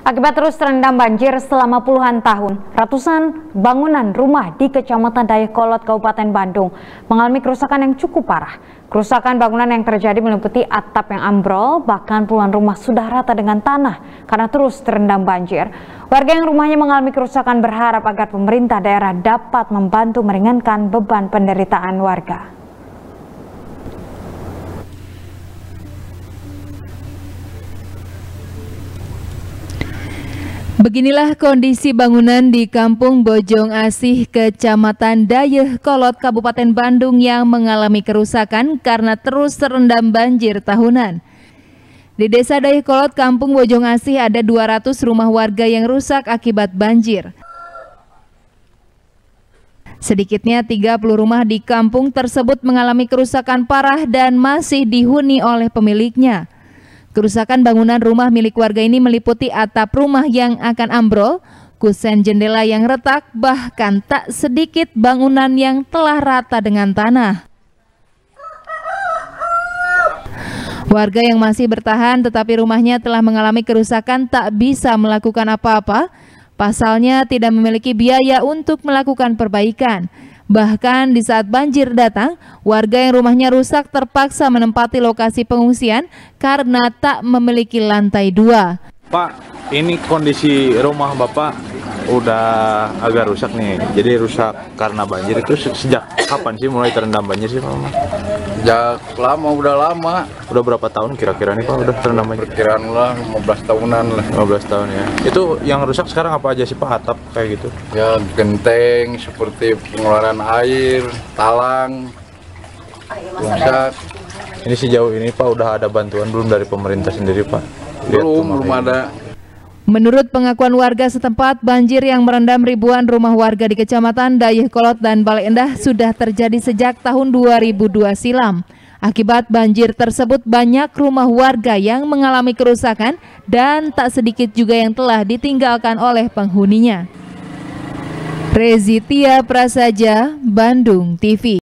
Akibat terus terendam banjir selama puluhan tahun, ratusan bangunan rumah di Kecamatan Dayakolot, Kabupaten Bandung mengalami kerusakan yang cukup parah. Kerusakan bangunan yang terjadi meliputi atap yang ambrol, bahkan puluhan rumah sudah rata dengan tanah karena terus terendam banjir. Warga yang rumahnya mengalami kerusakan berharap agar pemerintah daerah dapat membantu meringankan beban penderitaan warga. Beginilah kondisi bangunan di Kampung Bojong Asih, Kecamatan Dayeh, Kolot, Kabupaten Bandung yang mengalami kerusakan karena terus terendam banjir tahunan. Di Desa Dayeh Kolot, Kampung Bojong Asih ada 200 rumah warga yang rusak akibat banjir. Sedikitnya 30 rumah di kampung tersebut mengalami kerusakan parah dan masih dihuni oleh pemiliknya. Kerusakan bangunan rumah milik warga ini meliputi atap rumah yang akan ambrol, kusen jendela yang retak, bahkan tak sedikit bangunan yang telah rata dengan tanah. Warga yang masih bertahan tetapi rumahnya telah mengalami kerusakan tak bisa melakukan apa-apa, pasalnya tidak memiliki biaya untuk melakukan perbaikan. Bahkan di saat banjir datang, warga yang rumahnya rusak terpaksa menempati lokasi pengungsian karena tak memiliki lantai dua. Pak, ini kondisi rumah Bapak udah agak rusak nih. Jadi rusak karena banjir itu sejak kapan sih mulai terendam banjir sih Pak? Sejak lama, udah lama. Udah berapa tahun kira-kira nih Pak udah terendam banjir? Perkiraan lah 15 tahunan lah. 15 tahun ya. Itu yang rusak sekarang apa aja sih Pak? Atap kayak gitu? Ya genteng seperti pengeluaran air, talang, rusak. Ini sejauh ini Pak udah ada bantuan belum dari pemerintah sendiri Pak? Lihat Belum, belum ada. Menurut pengakuan warga setempat, banjir yang merendam ribuan rumah warga di Kecamatan Dayeh Kolot dan Balai Endah sudah terjadi sejak tahun 2002 silam. Akibat banjir tersebut banyak rumah warga yang mengalami kerusakan dan tak sedikit juga yang telah ditinggalkan oleh penghuninya. Rezitia Prasaja, Bandung TV